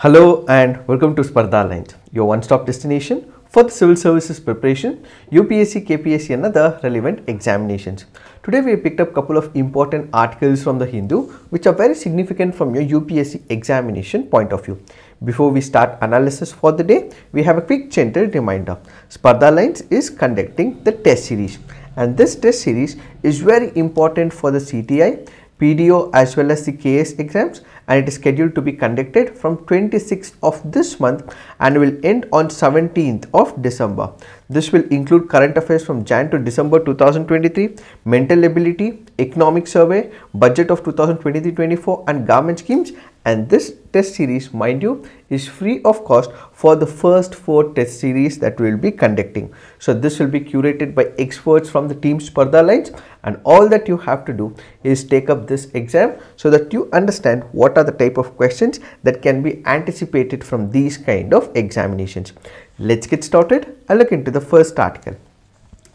Hello and welcome to Spardha Lines, your one-stop destination for the civil services preparation, UPSC, KPSC and other relevant examinations. Today we picked up a couple of important articles from the Hindu which are very significant from your UPSC examination point of view. Before we start analysis for the day, we have a quick gentle reminder. Spardha Lines is conducting the test series and this test series is very important for the CTI PDO as well as the KAS exams and it is scheduled to be conducted from 26th of this month and will end on 17th of December. This will include current affairs from Jan to December 2023, mental ability, economic survey, budget of 2023-24 and government schemes and this test series mind you is free of cost for the first four test series that we will be conducting. So this will be curated by experts from the team Spardha Lines and all that you have to do is take up this exam so that you understand what are the type of questions that can be anticipated from these kind of examinations. Let's get started. I'll look into the first article.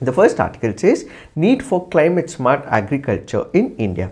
The first article says need for climate smart agriculture in India.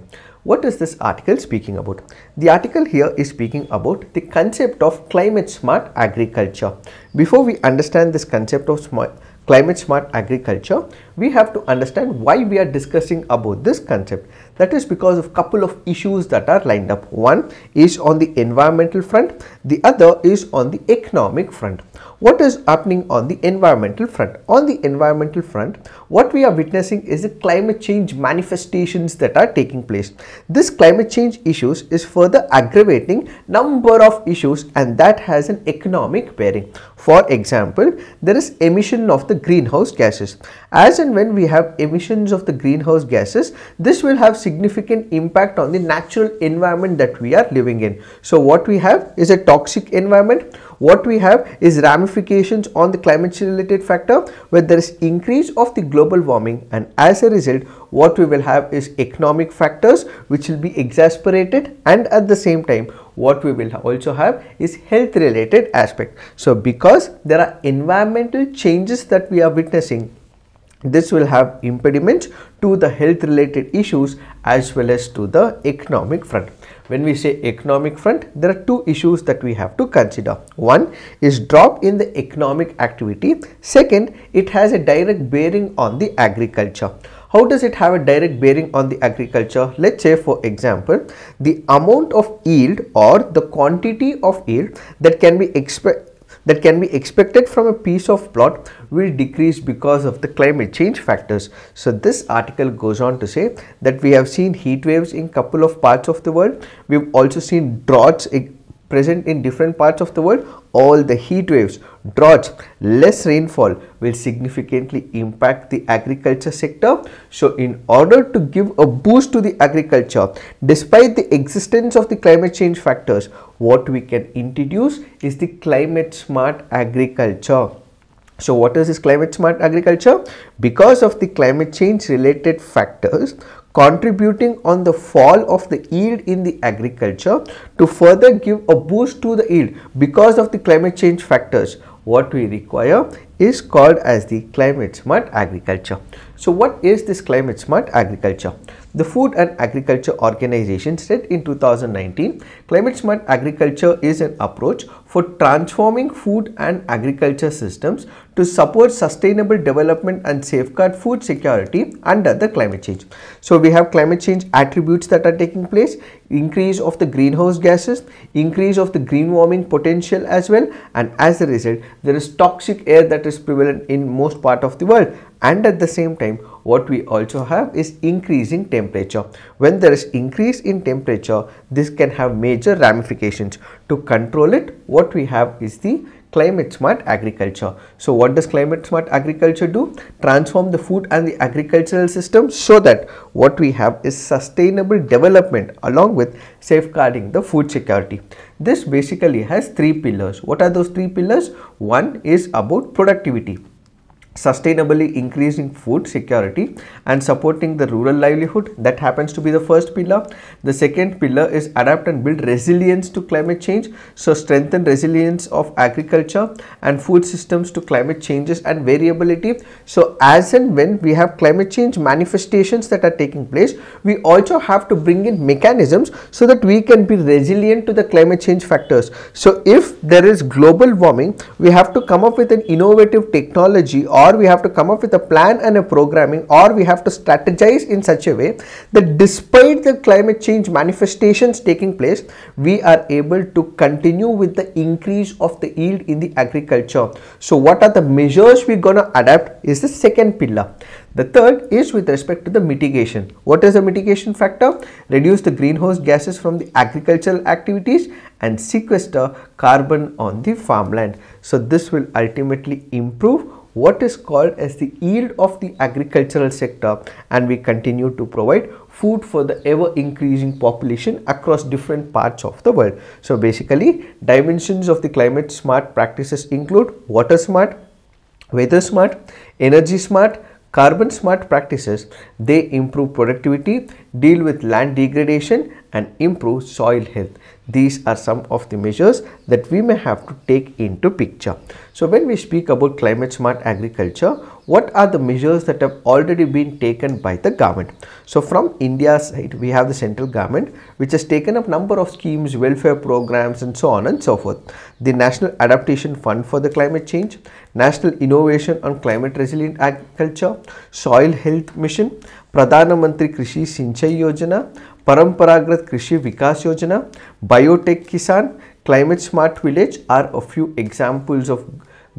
What is this article speaking about? The article here is speaking about the concept of climate smart agriculture. Before we understand this concept of smart climate smart agriculture, we have to understand why we are discussing about this concept. That is because of couple of issues that are lined up. One is on the environmental front, the other is on the economic front. What is happening on the environmental front? On the environmental front, what we are witnessing is the climate change manifestations that are taking place. This climate change issues is further aggravating number of issues and that has an economic bearing. For example, there is emission of the greenhouse gases. As and when we have emissions of the greenhouse gases, this will have significant impact on the natural environment that we are living in. So what we have is a toxic environment what we have is ramifications on the climate change related factor where there is increase of the global warming and as a result what we will have is economic factors which will be exasperated and at the same time what we will also have is health related aspect. So because there are environmental changes that we are witnessing this will have impediments to the health related issues as well as to the economic front. When we say economic front, there are two issues that we have to consider. One is drop in the economic activity. Second, it has a direct bearing on the agriculture. How does it have a direct bearing on the agriculture? Let's say for example, the amount of yield or the quantity of yield that can be expected that can be expected from a piece of plot will decrease because of the climate change factors. So this article goes on to say that we have seen heat waves in couple of parts of the world. We've also seen droughts present in different parts of the world all the heat waves droughts less rainfall will significantly impact the agriculture sector so in order to give a boost to the agriculture despite the existence of the climate change factors what we can introduce is the climate smart agriculture so what is this climate smart agriculture? Because of the climate change related factors, contributing on the fall of the yield in the agriculture to further give a boost to the yield because of the climate change factors what we require is called as the climate smart agriculture. So what is this climate smart agriculture? The Food and Agriculture Organization said in 2019, climate smart agriculture is an approach for transforming food and agriculture systems to support sustainable development and safeguard food security under the climate change. So we have climate change attributes that are taking place, increase of the greenhouse gases, increase of the green warming potential as well and as a result there is toxic air that is prevalent in most part of the world and at the same time what we also have is increasing temperature. When there is increase in temperature this can have major ramifications. To control it what we have is the climate smart agriculture. So what does climate smart agriculture do? Transform the food and the agricultural system so that what we have is sustainable development along with safeguarding the food security. This basically has three pillars. What are those three pillars? One is about productivity. Sustainably increasing food security and supporting the rural livelihood. That happens to be the first pillar. The second pillar is adapt and build resilience to climate change. So strengthen resilience of agriculture and food systems to climate changes and variability. So as and when we have climate change manifestations that are taking place we also have to bring in mechanisms so that we can be resilient to the climate change factors. So if there is global warming we have to come up with an innovative technology or or we have to come up with a plan and a programming or we have to strategize in such a way that despite the climate change manifestations taking place we are able to continue with the increase of the yield in the agriculture so what are the measures we're going to adapt is the second pillar the third is with respect to the mitigation. What is the mitigation factor? Reduce the greenhouse gases from the agricultural activities and sequester carbon on the farmland. So this will ultimately improve what is called as the yield of the agricultural sector and we continue to provide food for the ever increasing population across different parts of the world. So basically dimensions of the climate smart practices include water smart, weather smart, energy smart, carbon smart practices. They improve productivity, deal with land degradation and improve soil health. These are some of the measures that we may have to take into picture. So when we speak about climate smart agriculture, what are the measures that have already been taken by the government? So from India's side, we have the central government which has taken up number of schemes, welfare programs and so on and so forth. The National Adaptation Fund for the Climate Change, National Innovation on Climate Resilient Agriculture, Soil Health Mission, Pradhana Mantri Krishi Sinchai Yojana, Paramparagat Krishi Vikas Yojana, Biotech Kisan, Climate Smart Village are a few examples of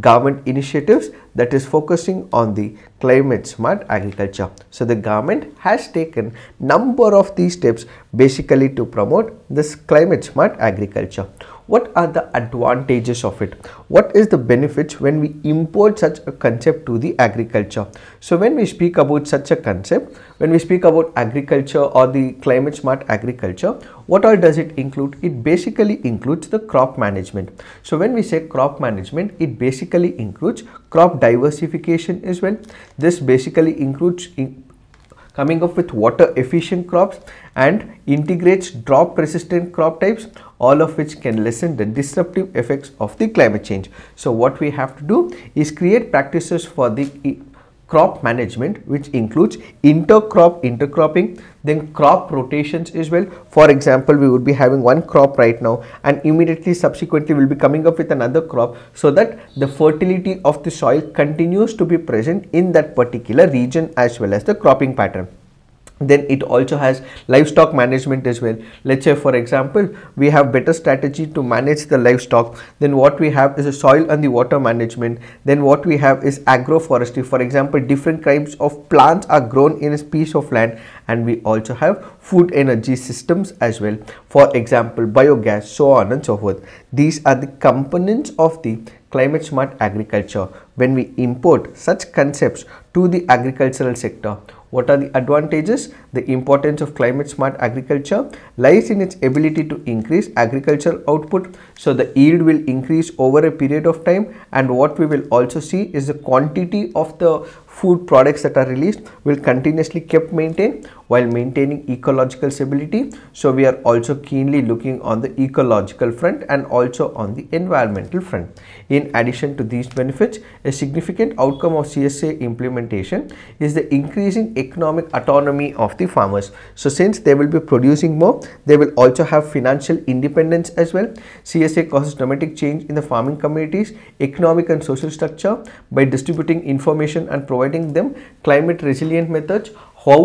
government initiatives that is focusing on the climate smart agriculture. So the government has taken number of these steps basically to promote this climate smart agriculture what are the advantages of it? What is the benefits when we import such a concept to the agriculture? So when we speak about such a concept when we speak about agriculture or the climate smart agriculture what all does it include? It basically includes the crop management. So when we say crop management it basically includes crop diversification as well. This basically includes in coming up with water efficient crops and integrates drought resistant crop types all of which can lessen the disruptive effects of the climate change. So what we have to do is create practices for the crop management which includes intercrop intercropping then crop rotations as well for example we would be having one crop right now and immediately subsequently we'll be coming up with another crop so that the fertility of the soil continues to be present in that particular region as well as the cropping pattern then it also has livestock management as well. Let's say for example we have better strategy to manage the livestock. Then what we have is a soil and the water management. Then what we have is agroforestry. For example different kinds of plants are grown in a piece of land. And we also have food energy systems as well. For example biogas so on and so forth. These are the components of the climate smart agriculture. When we import such concepts to the agricultural sector what are the advantages? The importance of climate smart agriculture lies in its ability to increase agricultural output. So the yield will increase over a period of time and what we will also see is the quantity of the food products that are released will continuously kept maintained while maintaining ecological stability. So we are also keenly looking on the ecological front and also on the environmental front. In addition to these benefits, a significant outcome of CSA implementation is the increasing economic autonomy of the farmers. So since they will be producing more, they will also have financial independence as well. CSA causes dramatic change in the farming communities, economic and social structure by distributing information and providing providing them climate resilient methods how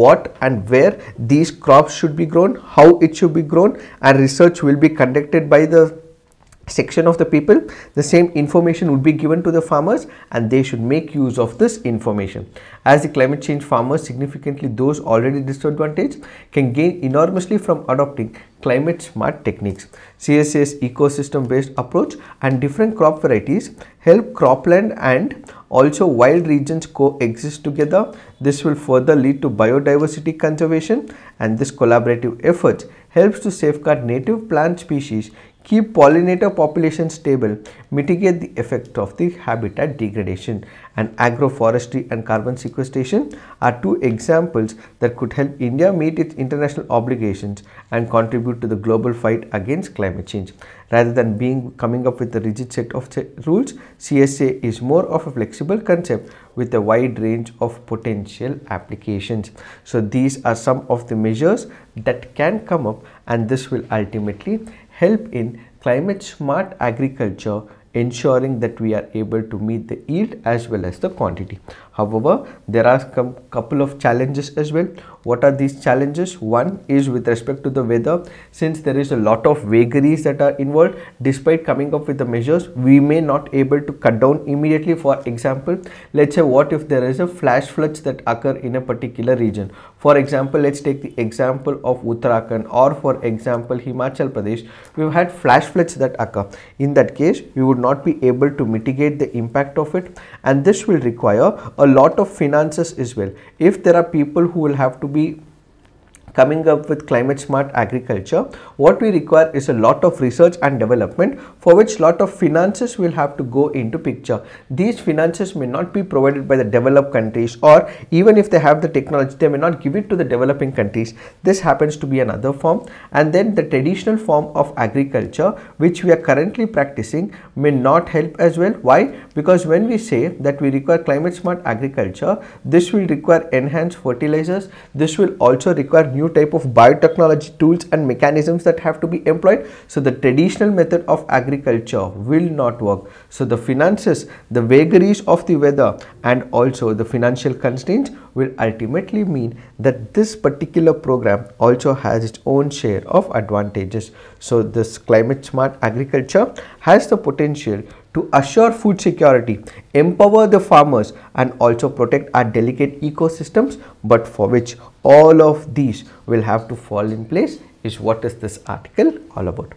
what and where these crops should be grown how it should be grown and research will be conducted by the section of the people the same information would be given to the farmers and they should make use of this information. As the climate change farmers significantly those already disadvantaged can gain enormously from adopting climate smart techniques. CSA's ecosystem based approach and different crop varieties help cropland and also wild regions coexist together. This will further lead to biodiversity conservation and this collaborative efforts helps to safeguard native plant species keep pollinator population stable, mitigate the effect of the habitat degradation and agroforestry and carbon sequestration are two examples that could help India meet its international obligations and contribute to the global fight against climate change. Rather than being coming up with a rigid set of rules, CSA is more of a flexible concept with a wide range of potential applications. So these are some of the measures that can come up and this will ultimately help in climate smart agriculture ensuring that we are able to meet the yield as well as the quantity. However, there are a couple of challenges as well. What are these challenges? One is with respect to the weather. Since there is a lot of vagaries that are involved, despite coming up with the measures, we may not able to cut down immediately. For example, let's say what if there is a flash floods that occur in a particular region. For example, let's take the example of Uttarakhand or for example, Himachal Pradesh. We've had flash floods that occur. In that case, we would not be able to mitigate the impact of it and this will require a lot of finances as well. If there are people who will have to be be coming up with climate smart agriculture what we require is a lot of research and development for which lot of finances will have to go into picture. These finances may not be provided by the developed countries or even if they have the technology they may not give it to the developing countries. This happens to be another form. And then the traditional form of agriculture which we are currently practicing may not help as well. Why? Because when we say that we require climate smart agriculture this will require enhanced fertilizers. This will also require new new type of biotechnology tools and mechanisms that have to be employed. So the traditional method of agriculture will not work. So the finances, the vagaries of the weather and also the financial constraints will ultimately mean that this particular program also has its own share of advantages. So this climate smart agriculture has the potential to assure food security, empower the farmers and also protect our delicate ecosystems but for which all of these will have to fall in place is what is this article all about.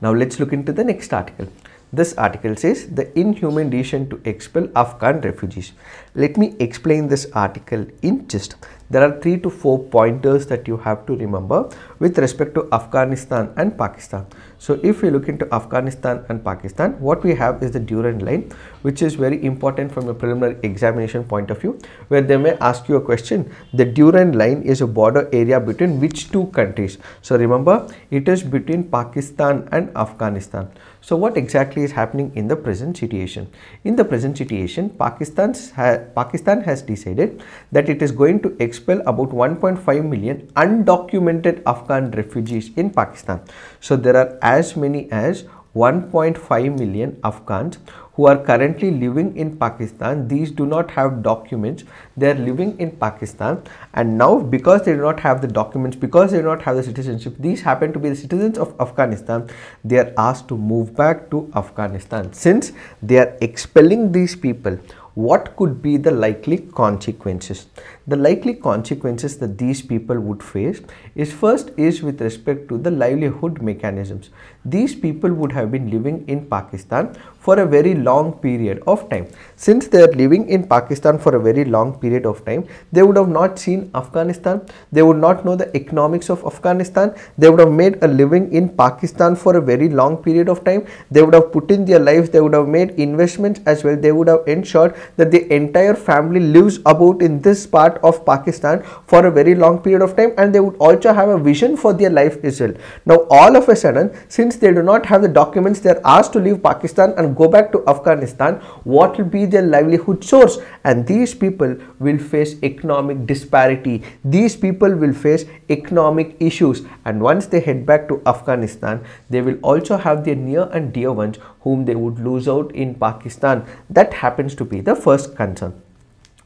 Now let's look into the next article. This article says the inhuman decision to expel Afghan refugees. Let me explain this article in just there are three to four pointers that you have to remember with respect to Afghanistan and Pakistan. So if we look into Afghanistan and Pakistan, what we have is the Durand line, which is very important from a preliminary examination point of view, where they may ask you a question. The Durand line is a border area between which two countries? So remember, it is between Pakistan and Afghanistan. So what exactly is happening in the present situation? In the present situation, Pakistan's ha Pakistan has decided that it is going to expel about 1.5 million undocumented Afghan refugees in Pakistan. So there are as many as 1.5 million Afghans who are currently living in Pakistan. These do not have documents. They are living in Pakistan and now because they do not have the documents, because they do not have the citizenship, these happen to be the citizens of Afghanistan. They are asked to move back to Afghanistan. Since they are expelling these people, what could be the likely consequences? The likely consequences that these people would face is first is with respect to the livelihood mechanisms. These people would have been living in Pakistan for a very long period of time. Since they are living in Pakistan for a very long period of time, they would have not seen Afghanistan. They would not know the economics of Afghanistan. They would have made a living in Pakistan for a very long period of time. They would have put in their lives. They would have made investments as well. They would have ensured that the entire family lives about in this part of Pakistan for a very long period of time and they would also have a vision for their life as well. Now all of a sudden since they do not have the documents they are asked to leave Pakistan and go back to Afghanistan what will be their livelihood source and these people will face economic disparity. These people will face economic issues and once they head back to Afghanistan they will also have their near and dear ones whom they would lose out in Pakistan. That happens to be the first concern.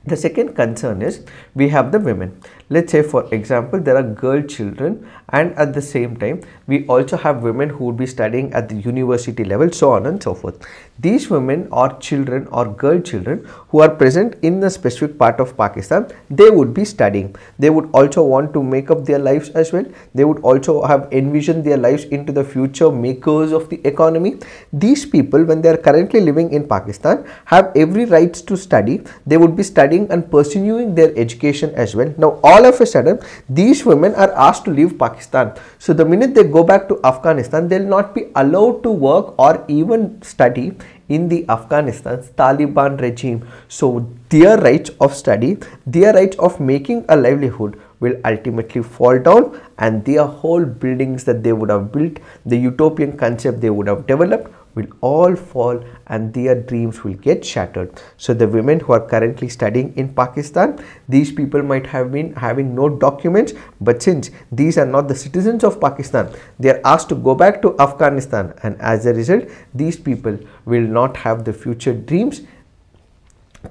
The second concern is we have the women. Let's say for example, there are girl children and at the same time, we also have women who would be studying at the university level, so on and so forth. These women or children or girl children who are present in the specific part of Pakistan, they would be studying. They would also want to make up their lives as well. They would also have envisioned their lives into the future makers of the economy. These people, when they are currently living in Pakistan, have every rights to study. They would be studying studying and pursuing their education as well. Now all of a sudden these women are asked to leave Pakistan. So the minute they go back to Afghanistan, they'll not be allowed to work or even study in the Afghanistan's Taliban regime. So their rights of study, their rights of making a livelihood will ultimately fall down and their whole buildings that they would have built, the utopian concept they would have developed will all fall and their dreams will get shattered. So the women who are currently studying in Pakistan, these people might have been having no documents, but since these are not the citizens of Pakistan, they are asked to go back to Afghanistan and as a result, these people will not have the future dreams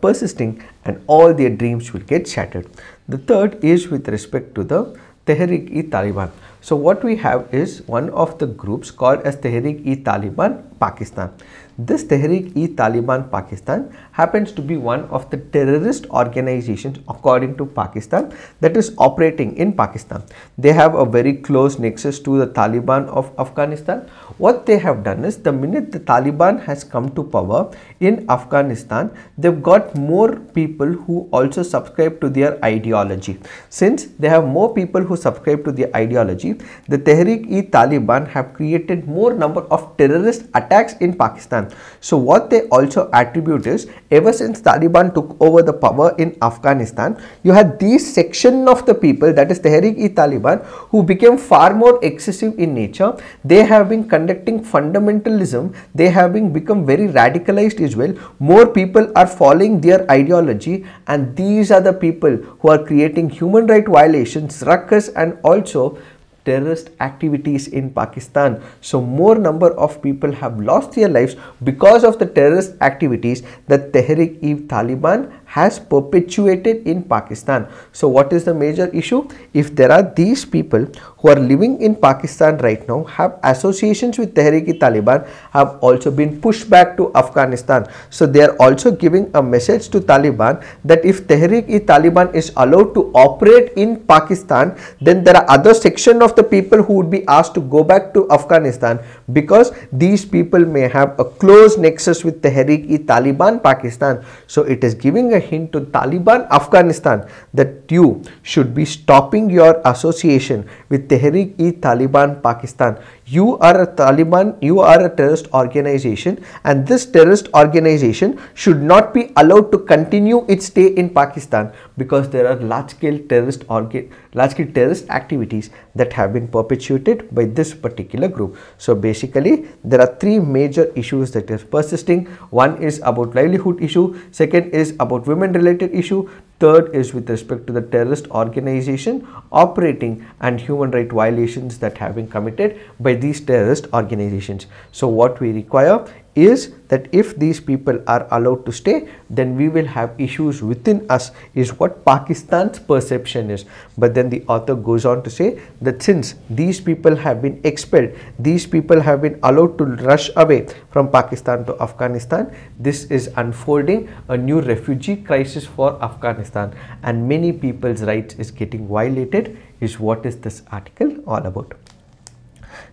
persisting and all their dreams will get shattered. The third is with respect to the Tehrik-e-Taliban. So what we have is one of the groups called as Tehrik-e-Taliban Pakistan. This Tehrik-e-Taliban Pakistan happens to be one of the terrorist organizations according to Pakistan that is operating in Pakistan. They have a very close nexus to the Taliban of Afghanistan. What they have done is the minute the Taliban has come to power in Afghanistan, they've got more people who also subscribe to their ideology. Since they have more people who subscribe to their ideology, the Tehrik-e-Taliban have created more number of terrorist attacks in Pakistan so what they also attribute is ever since Taliban took over the power in Afghanistan, you had these section of the people that is Tehrik-e-Taliban who became far more excessive in nature. They have been conducting fundamentalism. They been become very radicalized as well. More people are following their ideology and these are the people who are creating human right violations, ruckus and also terrorist activities in Pakistan. So more number of people have lost their lives because of the terrorist activities that Tehrik-e-Taliban has perpetuated in Pakistan. So what is the major issue? If there are these people who are living in Pakistan right now have associations with Tehrik-e-Taliban have also been pushed back to Afghanistan. So they are also giving a message to Taliban that if Tehrik-e-Taliban is allowed to operate in Pakistan then there are other section of the people who would be asked to go back to Afghanistan because these people may have a close nexus with Tehrik-e-Taliban Pakistan. So it is giving a hint to Taliban Afghanistan that you should be stopping your association with Tehrik-e-Taliban Pakistan. You are a Taliban, you are a terrorist organization and this terrorist organization should not be allowed to continue its stay in Pakistan because there are large scale terrorist large scale terrorist activities that have been perpetuated by this particular group. So basically there are three major issues that is persisting. One is about livelihood issue, second is about women related issue, third is with respect to the terrorist organization operating and human right violations that have been committed by these terrorist organizations. So what we require is that if these people are allowed to stay then we will have issues within us is what Pakistan's perception is. But then the author goes on to say that since these people have been expelled these people have been allowed to rush away from Pakistan to Afghanistan this is unfolding a new refugee crisis for Afghanistan. And many people's rights is getting violated is what is this article all about.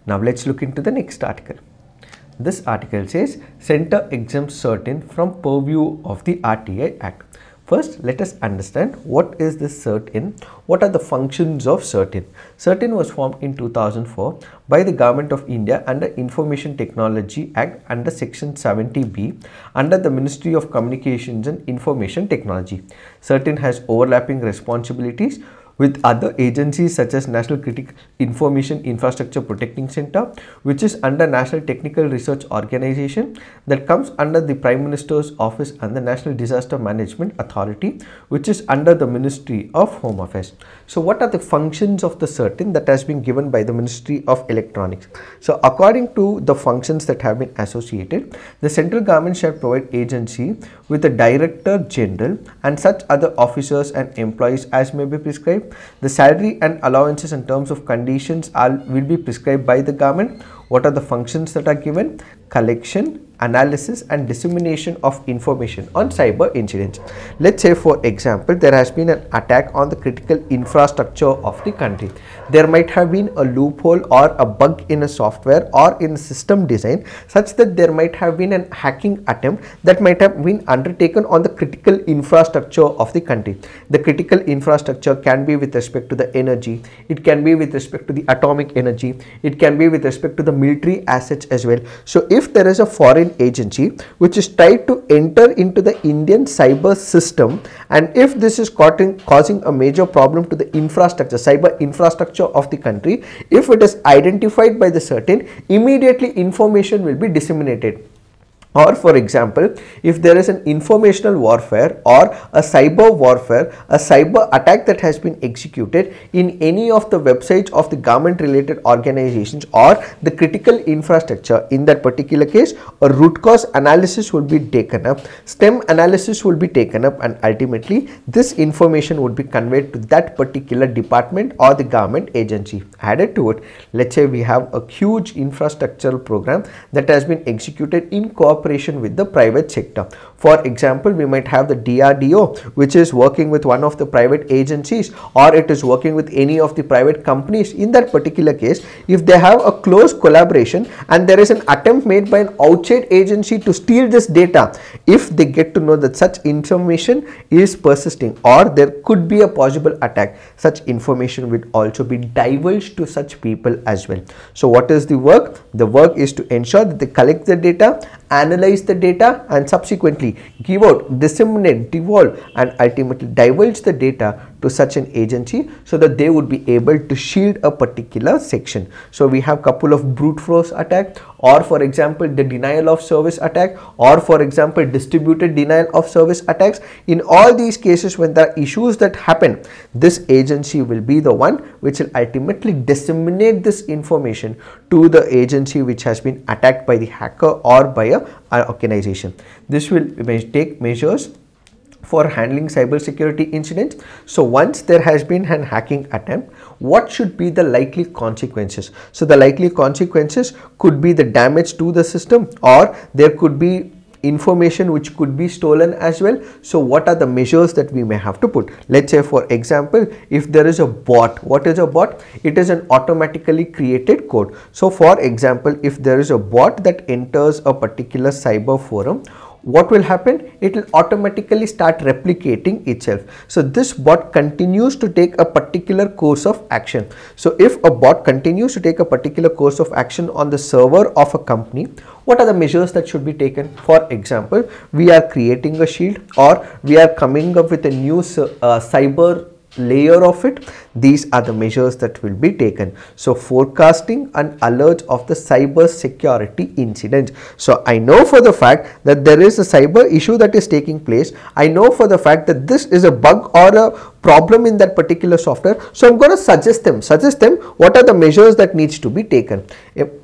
Now let's look into the next article this article says center exempts CERT-In from purview of the RTI Act. First, let us understand what is this CERT-In, what are the functions of CERT-In. CERT-In was formed in 2004 by the Government of India under Information Technology Act under Section 70B under the Ministry of Communications and Information Technology. CERT-In has overlapping responsibilities with other agencies such as National Critical Information Infrastructure Protecting Center which is under National Technical Research Organization that comes under the Prime Minister's Office and the National Disaster Management Authority which is under the Ministry of Home Affairs. So what are the functions of the CERT-In that has been given by the Ministry of Electronics? So according to the functions that have been associated, the central government shall provide agency with a Director General and such other officers and employees as may be prescribed the salary and allowances in terms of conditions are will be prescribed by the government. What are the functions that are given? Collection, analysis and dissemination of information on cyber incidents. Let's say for example, there has been an attack on the critical infrastructure of the country. There might have been a loophole or a bug in a software or in system design such that there might have been an hacking attempt that might have been undertaken on the critical infrastructure of the country. The critical infrastructure can be with respect to the energy, it can be with respect to the atomic energy, it can be with respect to the military assets as well. So if there is a foreign agency which is tried to enter into the Indian cyber system and if this is causing, causing a major problem to the infrastructure, cyber infrastructure of the country, if it is identified by the CERT-In, immediately information will be disseminated or for example, if there is an informational warfare or a cyber warfare, a cyber attack that has been executed in any of the websites of the government related organizations or the critical infrastructure, in that particular case, a root cause analysis will be taken up, STEM analysis will be taken up and ultimately this information would be conveyed to that particular department or the government agency. Added to it, let's say we have a huge infrastructural program that has been executed in cooperation cooperation with the private sector. For example, we might have the DRDO which is working with one of the private agencies or it is working with any of the private companies. In that particular case, if they have a close collaboration and there is an attempt made by an outside agency to steal this data, if they get to know that such information is persisting or there could be a possible attack, such information will also be divulged to such people as well. So what is the work? The work is to ensure that they collect the data, analyze the data and subsequently give out, disseminate, devolve and ultimately divulge the data to such an agency so that they would be able to shield a particular section. So we have couple of brute force attack or for example the denial of service attack or for example distributed denial of service attacks. In all these cases when there are issues that happen, this agency will be the one which will ultimately disseminate this information to the agency which has been attacked by the hacker or by a, a organization. This will take measures for handling cybersecurity incidents. So once there has been an hacking attempt, what should be the likely consequences? So the likely consequences could be the damage to the system or there could be information which could be stolen as well. So what are the measures that we may have to put? Let's say for example, if there is a bot, what is a bot? It is an automatically created code. So for example, if there is a bot that enters a particular cyber forum, what will happen? It will automatically start replicating itself. So this bot continues to take a particular course of action. So if a bot continues to take a particular course of action on the server of a company, what are the measures that should be taken? For example, we are creating a shield or we are coming up with a new uh, cyber layer of it. These are the measures that will be taken. So forecasting and alert of the cyber security incident. So i know for the fact that there is a cyber issue that is taking place. I know for the fact that this is a bug or a problem in that particular software. So i'm going to suggest them suggest them what are the measures that needs to be taken.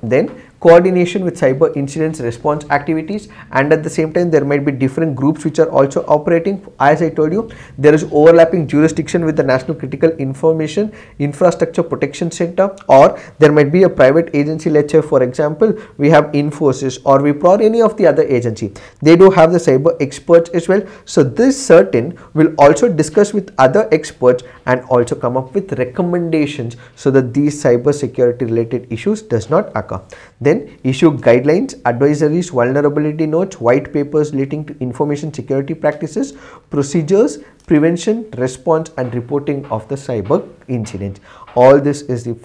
Then coordination with cyber incidents response activities and at the same time there might be different groups which are also operating. As I told you there is overlapping jurisdiction with the National Critical Information Infrastructure Protection Center or there might be a private agency. Let's say for example we have Infosys or Wipro or any of the other agency. They do have the cyber experts as well. So this CERT-In will also discuss with other experts and also come up with recommendations so that these cyber security related issues does not occur. Then then issue guidelines, advisories, vulnerability notes, white papers relating to information security practices, procedures, prevention, response and reporting of the cyber incident. All this is the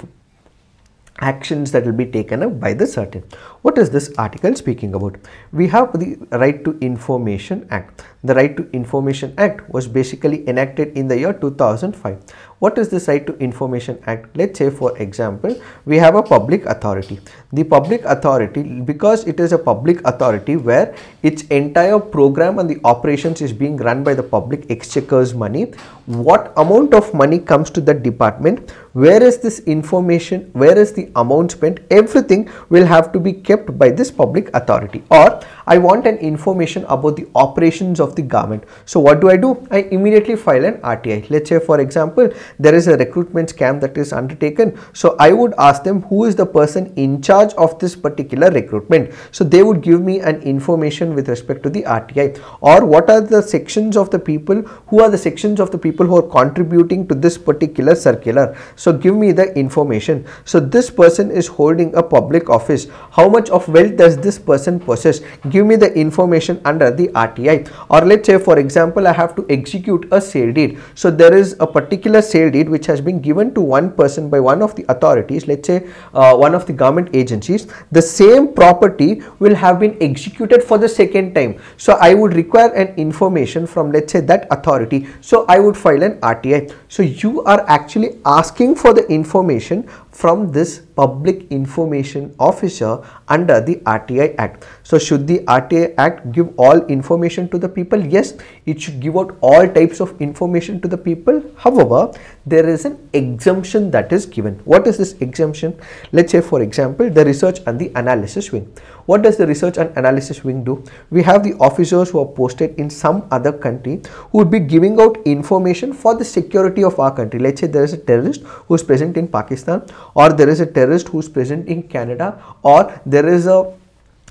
actions that will be taken up by the CERT-In. What is this article speaking about? We have the Right to Information Act. The Right to Information Act was basically enacted in the year 2005. What is this Right to Information Act? Let's say for example, we have a public authority. The public authority, because it is a public authority where its entire program and the operations is being run by the public exchequer's money, what amount of money comes to that department, where is this information, where is the amount spent, everything will have to be kept by this public authority or I want an information about the operations of the government. So what do I do? I immediately file an RTI. Let's say for example, there is a recruitment scam that is undertaken. So I would ask them who is the person in charge of this particular recruitment. So they would give me an information with respect to the RTI or what are the sections of the people who are the sections of the people who are contributing to this particular circular. So give me the information. So this person is holding a public office. How much of wealth does this person possess? Give me the information under the RTI or let's say for example I have to execute a sale deed. So there is a particular sale deed which has been given to one person by one of the authorities let's say uh, one of the government agencies the same property will have been executed for the second time. So I would require an information from let's say that authority. So I would file an RTI. So you are actually asking for the information from this public information officer under the RTI Act. So should the RTI Act give all information to the people? Yes, it should give out all types of information to the people. However, there is an exemption that is given. What is this exemption? Let's say for example, the research and the analysis wing. What does the research and analysis wing do? We have the officers who are posted in some other country who would be giving out information for the security of our country. Let's say there is a terrorist who is present in Pakistan or there is a terrorist who is present in Canada or there is a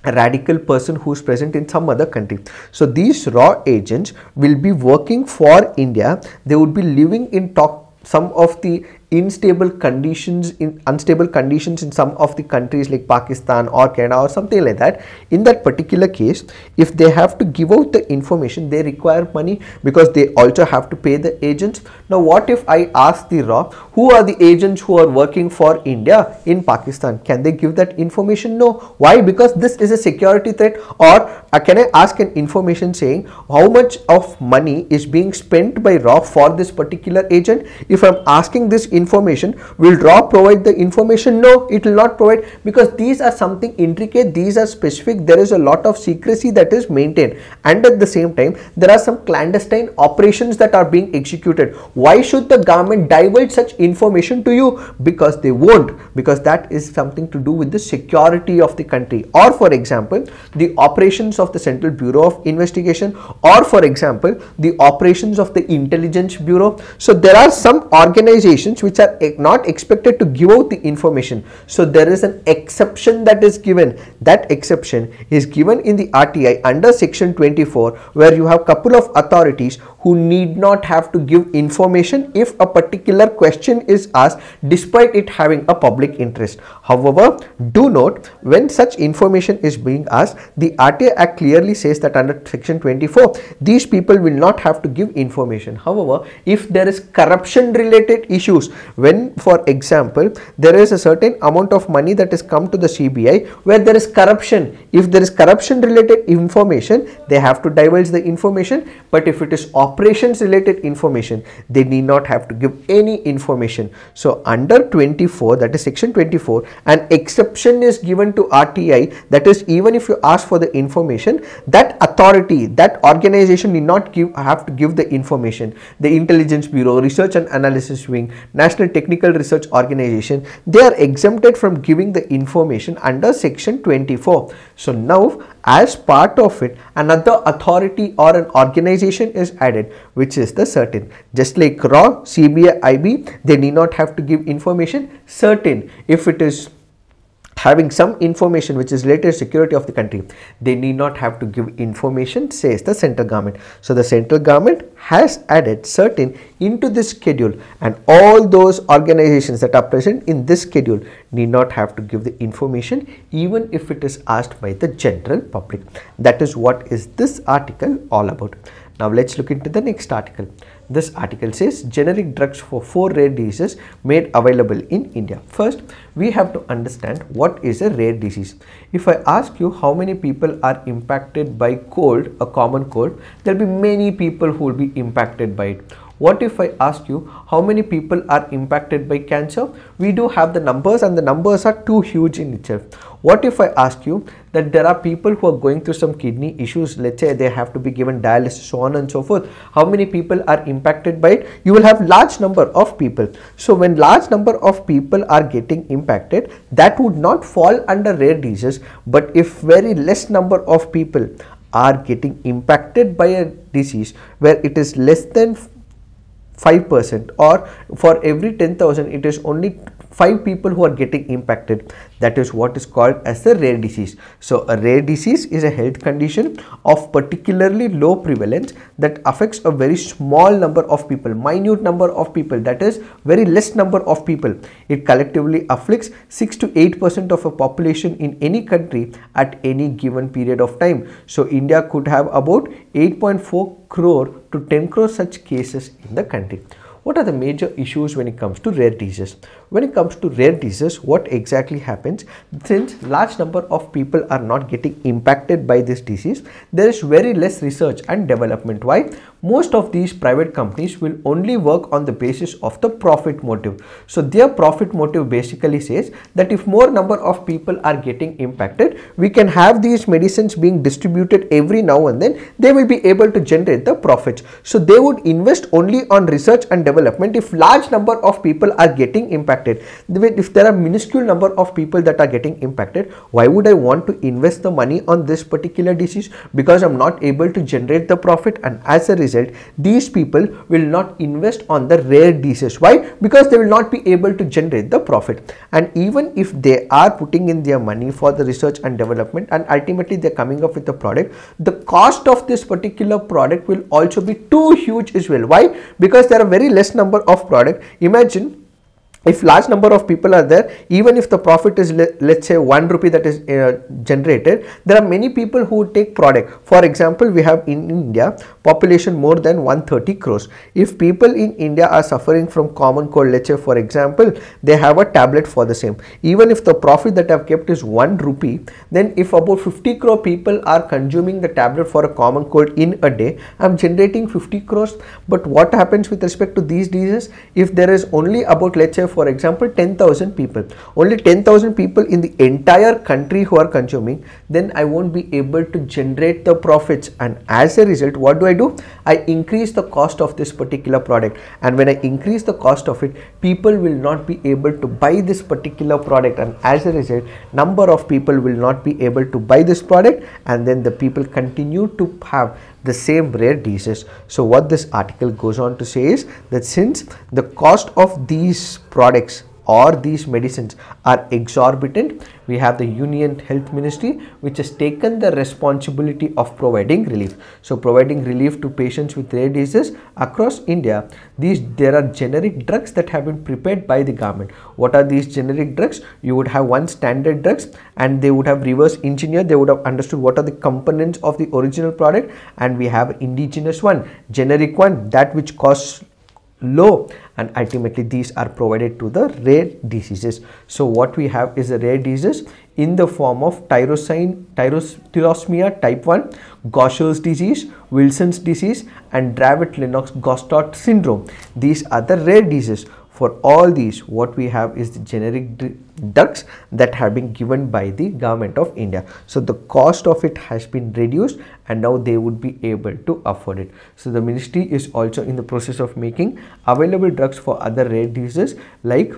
radical person who is present in some other country. So these RAW agents will be working for India. They would be living in some of the unstable conditions in unstable conditions in some of the countries like Pakistan or Canada or something like that. In that particular case if they have to give out the information they require money because they also have to pay the agents. Now what if I ask the RAW who are the agents who are working for India in Pakistan? Can they give that information? No. Why? Because this is a security threat. Or uh, can I ask an information saying how much of money is being spent by RAW for this particular agent? If I'm asking this information will RAW provide the information? No it will not provide because these are something intricate these are specific. There is a lot of secrecy that is maintained. And at the same time there are some clandestine operations that are being executed. Why should the government divulge such information to you? Because they won't. Because that is something to do with the security of the country. Or for example the operations of the central bureau of investigation. Or for example the operations of the intelligence bureau. So there are some organizations which are not expected to give out the information. So there is an exception that is given. That exception is given in the RTI under section 24 where you have a couple of authorities who need not have to give information if a particular question is asked despite it having a public interest. However, do note when such information is being asked, the RTI Act clearly says that under section 24, these people will not have to give information. However, if there is corruption related issues, when for example, there is a certain amount of money that is come to the CBI where there is corruption, if there is corruption related information, they have to divulge the information, but if it is operations related information they need not have to give any information. So under 24 that is section 24 an exception is given to RTI that is even if you ask for the information that authority that organization need not give have to give the information. The intelligence bureau research and analysis wing national technical research organization they are exempted from giving the information under section 24 so now as part of it another authority or an organization is added which is the CERT-In just like RAW cbi ib they need not have to give information CERT-In if it is having some information which is related to security of the country they need not have to give information says the central government. So the central government has added CERT-In into this schedule and all those organizations that are present in this schedule need not have to give the information even if it is asked by the general public. That is what is this article all about. Now let's look into the next article this article says generic drugs for four rare diseases made available in India. First, we have to understand what is a rare disease. If I ask you how many people are impacted by cold, a common cold, there will be many people who will be impacted by it. What if I ask you how many people are impacted by cancer? We do have the numbers and the numbers are too huge in itself. What if I ask you that there are people who are going through some kidney issues, let's say they have to be given dialysis, so on and so forth. How many people are impacted by it? You will have large number of people. So when large number of people are getting impacted, that would not fall under rare diseases. But if very less number of people are getting impacted by a disease where it is less than 5% or for every 10,000 it is only five people who are getting impacted. That is what is called as a rare disease. So a rare disease is a health condition of particularly low prevalence that affects a very small number of people minute number of people that is very less number of people. It collectively afflicts 6 to 8 percent of a population in any country at any given period of time. So india could have about 8.4 crore to 10 crore such cases in the country what are the major issues when it comes to rare diseases? When it comes to rare diseases, what exactly happens? Since large number of people are not getting impacted by this disease, there is very less research and development. Why? Most of these private companies will only work on the basis of the profit motive. So their profit motive basically says that if more number of people are getting impacted, we can have these medicines being distributed every now and then, they will be able to generate the profits. So they would invest only on research and development development if large number of people are getting impacted if there are minuscule number of people that are getting impacted why would i want to invest the money on this particular disease? Because i'm not able to generate the profit and as a result these people will not invest on the rare disease. Why? Because they will not be able to generate the profit. And even if they are putting in their money for the research and development and ultimately they're coming up with a product the cost of this particular product will also be too huge as well. Why? Because there are very less number of product. Imagine if large number of people are there even if the profit is let, us say 1 rupee that is uh, generated there are many people who take product. For example we have in india population more than 130 crores. If people in india are suffering from common cold let's say for example they have a tablet for the same. Even if the profit that i've kept is 1 rupee then if about 50 crore people are consuming the tablet for a common cold in a day i'm generating 50 crores. But what happens with respect to these diseases? If there is only about let's say for example 10,000 people. Only 10,000 people in the entire country who are consuming then I won't be able to generate the profits. And as a result what do I do? I increase the cost of this particular product. And when I increase the cost of it people will not be able to buy this particular product. And as a result number of people will not be able to buy this product. And then the people continue to have the same rare disease. So what this article goes on to say is that since the cost of these products or these medicines are exorbitant. We have the union health ministry which has taken the responsibility of providing relief. So providing relief to patients with rare diseases across india. These there are generic drugs that have been prepared by the government. What are these generic drugs? You would have one standard drugs and they would have reverse engineered. They would have understood what are the components of the original product. And we have indigenous one generic one that which costs low and ultimately these are provided to the rare diseases. So what we have is a rare disease in the form of tyrosine, tyrosinemia type 1, Gaucher's disease, Wilson's disease and dravet lennox gastaut syndrome. These are the rare diseases. For all these, what we have is the generic drugs that have been given by the government of India. So the cost of it has been reduced and now they would be able to afford it. So the ministry is also in the process of making available drugs for other rare diseases like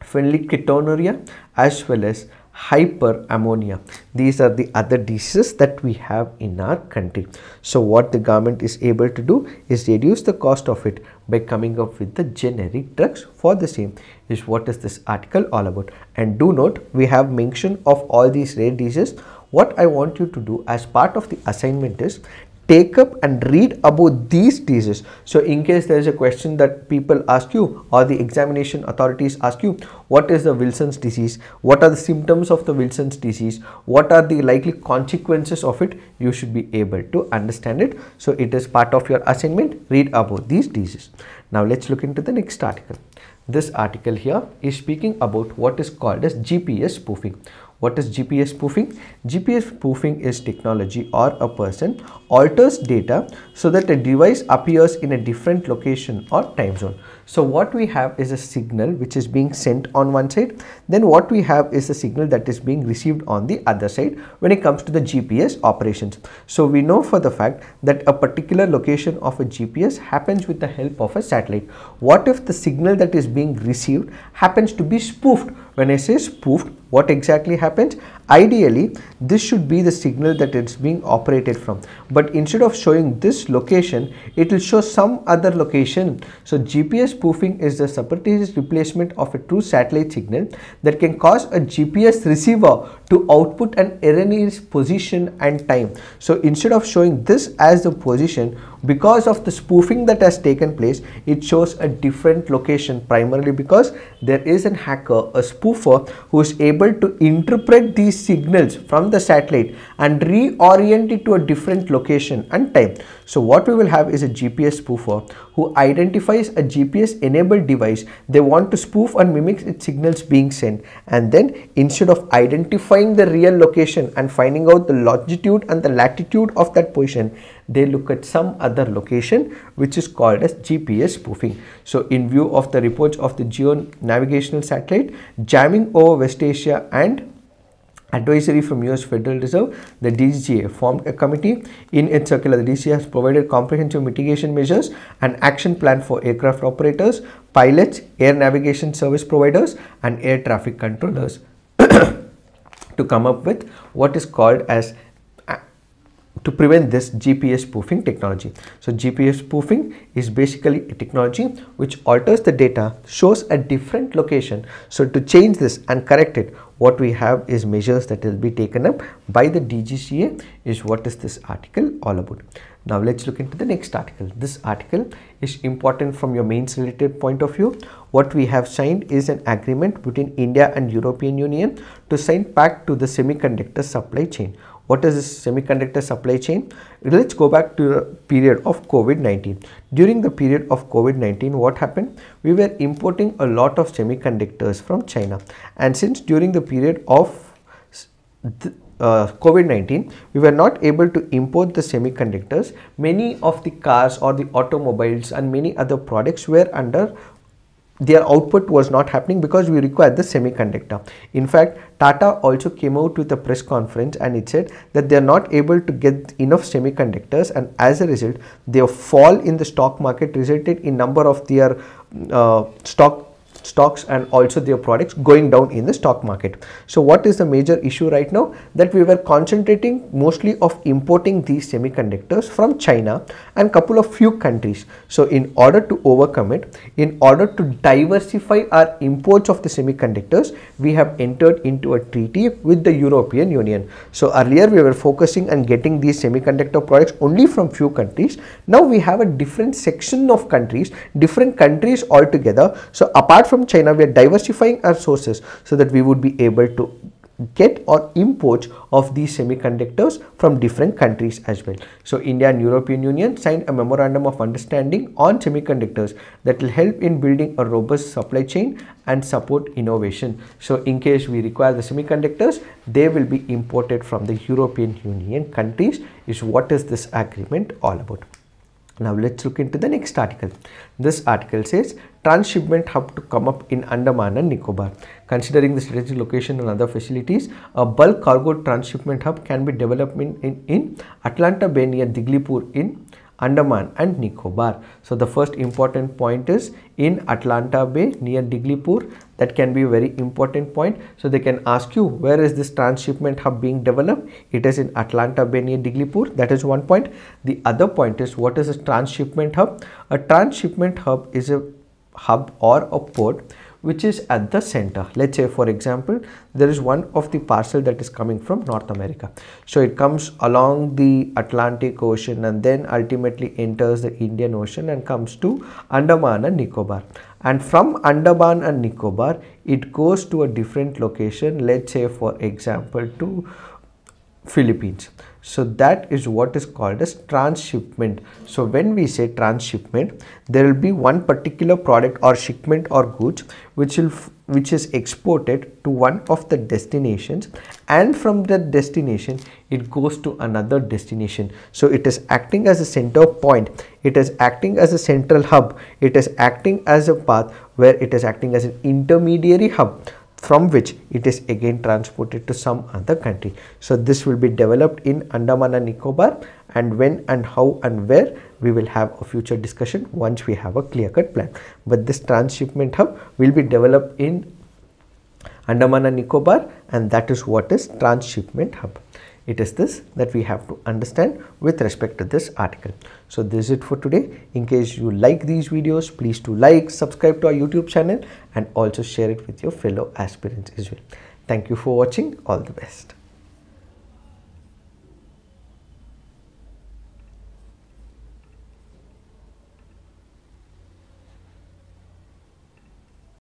phenylketonuria as well as hyperammonemia. These are the other diseases that we have in our country. So what the government is able to do is reduce the cost of it by coming up with the generic drugs for the same is what is this article all about. And do note we have mention of all these rare diseases. What I want you to do as part of the assignment is take up and read about these diseases. So in case there is a question that people ask you or the examination authorities ask you, what is the Wilson's disease? What are the symptoms of the Wilson's disease? What are the likely consequences of it? You should be able to understand it. So it is part of your assignment, read about these diseases. Now let's look into the next article. This article here is speaking about what is called as GPS spoofing. What is GPS spoofing? GPS spoofing is technology or a person alters data so that a device appears in a different location or time zone. So what we have is a signal which is being sent on one side. Then what we have is a signal that is being received on the other side when it comes to the GPS operations. So we know for the fact that a particular location of a GPS happens with the help of a satellite. What if the signal that is being received happens to be spoofed? When I say spoofed, what exactly happens? Ideally, this should be the signal that it's being operated from. But instead of showing this location, it will show some other location. So GPS spoofing is the surreptitious replacement of a true satellite signal that can cause a GPS receiver to output an erroneous position and time. So instead of showing this as the position, because of the spoofing that has taken place, it shows a different location primarily because there is an hacker, a spoofer who is able to interpret these signals from the satellite and reorient it to a different location and time. So what we will have is a GPS spoofer who identifies a GPS enabled device they want to spoof and mimic its signals being sent and then instead of identifying the real location and finding out the longitude and the latitude of that position they look at some other location which is called as GPS spoofing. So in view of the reports of the geo navigational satellite jamming over West Asia and advisory from US Federal Reserve, the DGCA formed a committee. In its circular, the DGCA has provided comprehensive mitigation measures and action plan for aircraft operators, pilots, air navigation service providers and air traffic controllers to come up with what is called as to prevent this GPS spoofing technology. So GPS spoofing is basically a technology which alters the data, shows a different location. So to change this and correct it, what we have is measures that will be taken up by the DGCA is what is this article all about. Now let's look into the next article. This article is important from your mains related point of view. What we have signed is an agreement between India and European Union to sign pact to the semiconductor supply chain what is this semiconductor supply chain? Let's go back to the period of COVID-19. During the period of COVID-19, what happened? We were importing a lot of semiconductors from China. And since during the period of uh, COVID-19, we were not able to import the semiconductors. Many of the cars or the automobiles and many other products were under their output was not happening because we required the semiconductor. In fact, Tata also came out with a press conference and it said that they are not able to get enough semiconductors and as a result, their fall in the stock market resulted in number of their uh, stock stocks and also their products going down in the stock market. So what is the major issue right now? That we were concentrating mostly of importing these semiconductors from China and couple of few countries. So in order to overcome it, in order to diversify our imports of the semiconductors, we have entered into a treaty with the European Union. So earlier we were focusing on getting these semiconductor products only from few countries. Now we have a different section of countries, different countries altogether. So apart from from China, we are diversifying our sources so that we would be able to get or import of these semiconductors from different countries as well. So India and European Union signed a memorandum of understanding on semiconductors that will help in building a robust supply chain and support innovation. So in case we require the semiconductors, they will be imported from the European Union countries is what is this agreement all about. Now let's look into the next article. This article says transshipment hub to come up in Andaman and Nicobar. Considering the strategic location and other facilities, a bulk cargo transshipment hub can be developed in, in, in Atlanta Bay near Diglipur in Andaman and Nicobar. So the first important point is in Atlanta Bay near Diglipur. That can be a very important point. So they can ask you where is this transshipment hub being developed? It is in Atlanta Bay near Diglipur. That is one point. The other point is what is a transshipment hub? A transshipment hub is a hub or a port which is at the center. Let's say for example, there is one of the parcel that is coming from North America. So it comes along the Atlantic Ocean and then ultimately enters the Indian Ocean and comes to Andaman and Nicobar. And from Andaman and Nicobar, it goes to a different location, let's say for example to Philippines. So that is what is called as transshipment. So when we say transshipment, there will be one particular product or shipment or goods which will which is exported to one of the destinations and from that destination it goes to another destination. So it is acting as a center point, it is acting as a central hub, it is acting as a path where it is acting as an intermediary hub from which it is again transported to some other country. So this will be developed in Andaman and Nicobar and when and how and where we will have a future discussion once we have a clear cut plan. But this transshipment hub will be developed in Andaman and Nicobar and that is what is transshipment hub. It is this that we have to understand with respect to this article. So this is it for today. In case you like these videos, please do like, subscribe to our YouTube channel and also share it with your fellow aspirants as well. Thank you for watching. All the best.